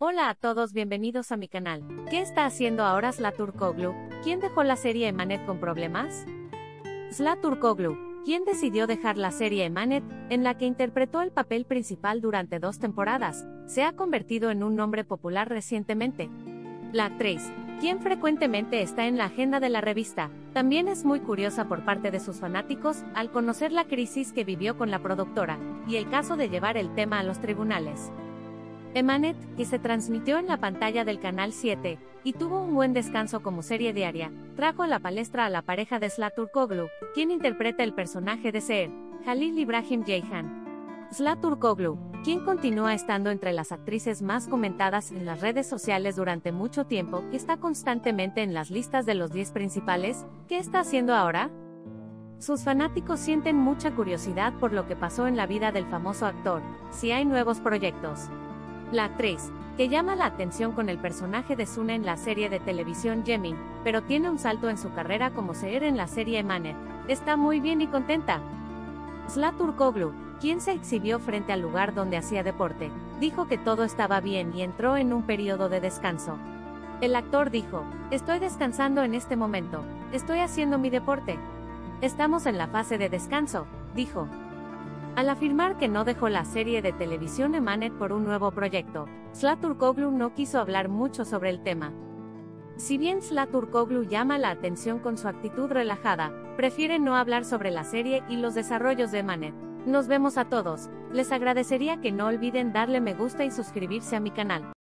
Hola a todos, bienvenidos a mi canal. ¿Qué está haciendo ahora Slaturkoglu? ¿Quién dejó la serie Emanet con problemas? Slaturkoglu, quien decidió dejar la serie Emanet, en la que interpretó el papel principal durante dos temporadas, se ha convertido en un nombre popular recientemente. La actriz, quien frecuentemente está en la agenda de la revista, también es muy curiosa por parte de sus fanáticos al conocer la crisis que vivió con la productora, y el caso de llevar el tema a los tribunales. Emanet, que se transmitió en la pantalla del Canal 7, y tuvo un buen descanso como serie diaria, trajo a la palestra a la pareja de Slaturkoglu, quien interpreta el personaje de Ser, Halil Ibrahim Ceyhan. Slaturkoglu, quien continúa estando entre las actrices más comentadas en las redes sociales durante mucho tiempo y está constantemente en las listas de los 10 principales, ¿qué está haciendo ahora? Sus fanáticos sienten mucha curiosidad por lo que pasó en la vida del famoso actor, si hay nuevos proyectos. La actriz, que llama la atención con el personaje de Suna en la serie de televisión Jemin, pero tiene un salto en su carrera como Seer en la serie Emanet, está muy bien y contenta. Slaturkoglu, quien se exhibió frente al lugar donde hacía deporte, dijo que todo estaba bien y entró en un periodo de descanso. El actor dijo, estoy descansando en este momento, estoy haciendo mi deporte. Estamos en la fase de descanso, dijo. Al afirmar que no dejó la serie de televisión Emanet por un nuevo proyecto, Slaturkoglu no quiso hablar mucho sobre el tema. Si bien Slaturkoglu llama la atención con su actitud relajada, prefiere no hablar sobre la serie y los desarrollos de Emanet. Nos vemos a todos, les agradecería que no olviden darle me gusta y suscribirse a mi canal.